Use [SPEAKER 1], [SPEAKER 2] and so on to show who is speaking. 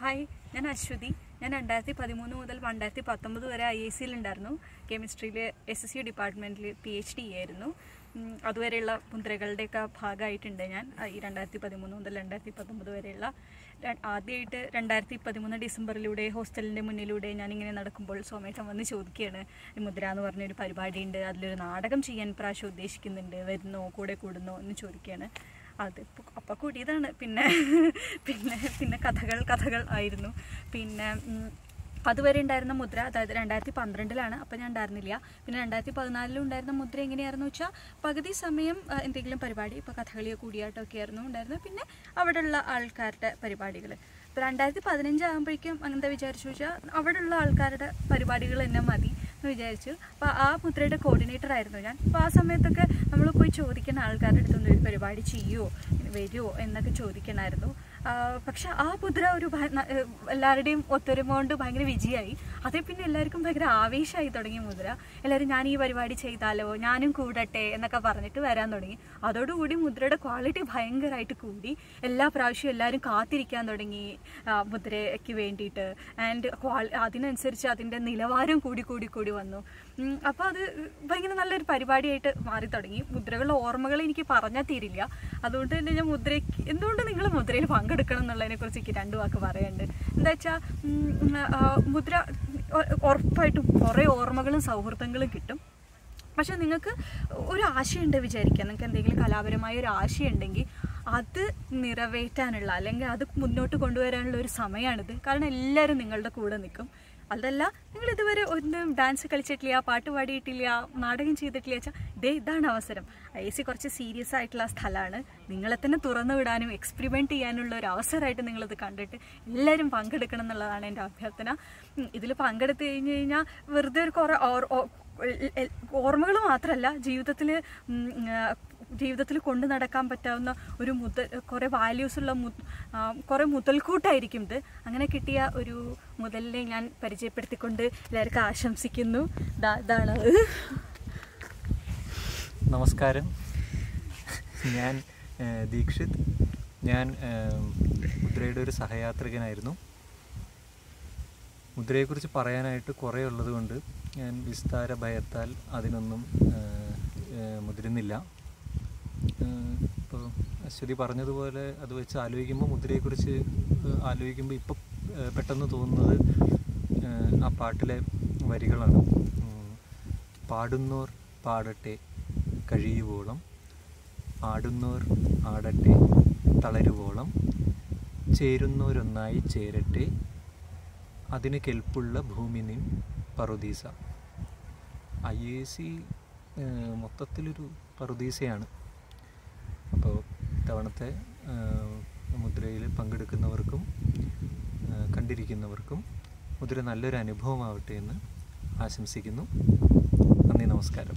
[SPEAKER 1] Hi ഞാൻ അശ്വതി. ഞാൻ രണ്ടായിരത്തി പതിമൂന്ന് മുതൽ രണ്ടായിരത്തി പത്തൊമ്പത് വരെ ഐ എ സിയിലുണ്ടായിരുന്നു കെമിസ്ട്രിയിൽ എസ് എസ് സി ഡിപ്പാർട്ട്മെന്റിൽ പി എച്ച് ഡി ആയിരുന്നു അതുവരെയുള്ള മുദ്രകളുടെയൊക്കെ ഭാഗമായിട്ടുണ്ട് ഞാൻ. ഈ രണ്ടായിരത്തി പതിമൂന്ന് മുതൽ രണ്ടായിരത്തി പത്തൊമ്പത് വരെയുള്ള ആദ്യമായിട്ട് രണ്ടായിരത്തി പതിമൂന്ന് ഡിസംബറിലൂടെ ഹോസ്റ്റലിന്റെ മുന്നിലൂടെ ഞാനിങ്ങനെ നടക്കുമ്പോൾ സോമേട്ടൻ വന്ന് ചോദിക്കുകയാണ്. മുദ്ര എന്ന് പറഞ്ഞൊരു പരിപാടിയുണ്ട്. അതിലൊരു നാടകം ചെയ്യാൻ പ്രാവശ്യം ഉദ്ദേശിക്കുന്നുണ്ട്. വരുന്നോ? കൂടെ കൂടുന്നോ? എന്ന് ചോദിക്കുകയാണ്. അത് അപ്പം കൂടിയതാണ്. പിന്നെ പിന്നെ പിന്നെ കഥകൾ കഥകൾ ആയിരുന്നു. പിന്നെ ഉം, അതുവരെ ഉണ്ടായിരുന്ന മുദ്ര അതായത് രണ്ടായിരത്തി പന്ത്രണ്ടിലാണ് അപ്പം ഞാൻ ഉണ്ടായിരുന്നില്ല. പിന്നെ രണ്ടായിരത്തി പതിനാലിലും ഉണ്ടായിരുന്ന മുദ്ര എങ്ങനെയായിരുന്നു വെച്ചാൽ പകുതി സമയം എന്തെങ്കിലും പരിപാടി ഇപ്പോൾ കഥകളിയോ കൂടിയാട്ടമൊക്കെ ആയിരുന്നു ഉണ്ടായിരുന്നത്. പിന്നെ അവിടെയുള്ള ആൾക്കാരുടെ പരിപാടികൾ ഇപ്പോൾ രണ്ടായിരത്തി പതിനഞ്ച് ആകുമ്പോഴേക്കും അങ്ങനത്തെ വിചാരിച്ചു വെച്ചാൽ അവിടെയുള്ള ആൾക്കാരുടെ പരിപാടികൾ തന്നെ മതി എന്ന് വിചാരിച്ചു. അപ്പോൾ ആ മുദ്രയുടെ കോർഡിനേറ്റർ ആയിരുന്നു ഞാൻ. അപ്പോൾ ആ സമയത്തൊക്കെ നമ്മൾ പോയി ചോദിക്കുന്ന ആൾക്കാരുടെ അടുത്തൊന്നും ഒരു പരിപാടി ചെയ്യുമോ വരുമോ എന്നൊക്കെ ചോദിക്കണമായിരുന്നു പക്ഷെ ആ മുദ്ര ഒരു എല്ലാവരുടെയും ഒത്തൊരുമ കൊണ്ട് ഭയങ്കര വിജയമായി. അതേ പിന്നെ എല്ലാവർക്കും ഭയങ്കര ആവേശമായി തുടങ്ങി മുദ്ര എല്ലാവരും ഞാൻ ഈ പരിപാടി ചെയ്താലോ? ഞാനും കൂടട്ടെ എന്നൊക്കെ പറഞ്ഞിട്ട് വരാൻ തുടങ്ങി. അതോടുകൂടി മുദ്രയുടെ ക്വാളിറ്റി ഭയങ്കരമായിട്ട് കൂടി. എല്ലാ പ്രാവശ്യവും എല്ലാവരും കാത്തിരിക്കാൻ തുടങ്ങി മുദ്രയ്ക്ക് വേണ്ടിയിട്ട്. ആൻഡ് ക്വാളി അതിനനുസരിച്ച് അതിന്റെ നിലവാരം കൂടി കൂടി കൂടി വന്നു. അപ്പോൾ അത് ഭയങ്കര നല്ലൊരു പരിപാടിയായിട്ട് മാറി തുടങ്ങി. മുദ്രകളുടെ ഓർമ്മകൾ എനിക്ക് പറഞ്ഞാൽ തീരില്ല. അതുകൊണ്ട് തന്നെ ഞാൻ മുദ്രയ്ക്ക് എന്തുകൊണ്ട് മുദ്രയിൽ പങ്കെടുക്കണം എന്നുള്ളതിനെ കുറിച്ച് എനിക്ക് രണ്ട് വാക്ക് പറയുന്നുണ്ട് എന്താ വെച്ചാൽ മുദ്ര ഉറപ്പായിട്ടും കുറേ ഓർമ്മകളും സൗഹൃദങ്ങളും കിട്ടും. പക്ഷെ നിങ്ങൾക്ക് ഒരു ആശയമുണ്ട് വിചാരിക്കുക നിങ്ങൾക്ക് എന്തെങ്കിലും കലാപരമായ ഒരു ആശയമുണ്ടെങ്കിൽ അത് നിറവേറ്റാനുള്ള അല്ലെങ്കിൽ അത് മുന്നോട്ട് കൊണ്ടുവരാനുള്ള ഒരു സമയമാണിത് കാരണം എല്ലാവരും നിങ്ങളുടെ കൂടെ നിൽക്കും. അതല്ല നിങ്ങൾ ഇതുവരെ ഒന്നും ഡാൻസ് കളിച്ചിട്ടില്ല പാട്ട് പാടിയിട്ടില്ല നാടകം ചെയ്തിട്ടില്ല വെച്ചാൽ ഇതേ ഇതാണ് അവസരം. ഐ സി കുറച്ച് സീരിയസ് ആയിട്ടുള്ള സ്ഥലമാണ്. നിങ്ങളെ തന്നെ തുറന്നു വിടാനും എക്സ്പെരിമെന്റ് ചെയ്യാനുള്ള ഒരു അവസരമായിട്ട് നിങ്ങളിത് കണ്ടിട്ട് എല്ലാവരും പങ്കെടുക്കണം എന്നുള്ളതാണ് എന്റെ അഭ്യർത്ഥന. ഇതിൽ പങ്കെടുത്തു കഴിഞ്ഞ് കഴിഞ്ഞാൽ വെറുതെ ഒരു കുറേ ഓർ- ഓർമ്മകൾ മാത്രമല്ല ജീവിതത്തിൽ ജീവിതത്തിൽ കൊണ്ടു നടക്കാൻ പറ്റാവുന്ന ഒരു മുതൽ കുറേ വാല്യൂസുള്ള മു കുറേ മുതൽക്കൂട്ടായിരിക്കും ഇത്. അങ്ങനെ കിട്ടിയ ഒരു മുതലിനെ ഞാൻ പരിചയപ്പെടുത്തിക്കൊണ്ട് എല്ലാവർക്കും ആശംസിക്കുന്നു. ഇതാണ്
[SPEAKER 2] നമസ്കാരം. ഞാൻ ദീക്ഷിത്. ഞാൻ മുദ്രയുടെ ഒരു സഹയാത്രികനായിരുന്നു. മുദ്രയെക്കുറിച്ച് പറയാനായിട്ട് കുറേ ഉള്ളതുകൊണ്ട് ഞാൻ വിസ്താര ഭയത്താൽ അതിനൊന്നും മുതിരുന്നില്ല. ഇപ്പോൾ അശ്വതി പറഞ്ഞതുപോലെ അത് വെച്ച് ആലോചിക്കുമ്പോൾ മുദ്രയെക്കുറിച്ച് ആലോചിക്കുമ്പോൾ ഇപ്പം പെട്ടെന്ന് തോന്നുന്നത് ആ പാട്ടിലെ വരികളാണ്. പാടുന്നോർ പാടട്ടെ കഴിയുവോളം. ആടുന്നോർ ആടട്ടെ തളരുവോളം. ചേരുന്നോരൊന്നായി ചേരട്ടെ അതിന് കെൽപ്പുള്ള ഭൂമി നിൻ പറുദീസ. ഐ എ സി മൊത്തത്തിലൊരു പറുദീസയാണ്. ഇത്തവണത്തെ മുദ്രയിൽ പങ്കെടുക്കുന്നവർക്കും കണ്ടിരിക്കുന്നവർക്കും മുദ്ര നല്ലൊരു അനുഭവമാവട്ടെ എന്ന് ആശംസിക്കുന്നു. നന്ദി നമസ്കാരം.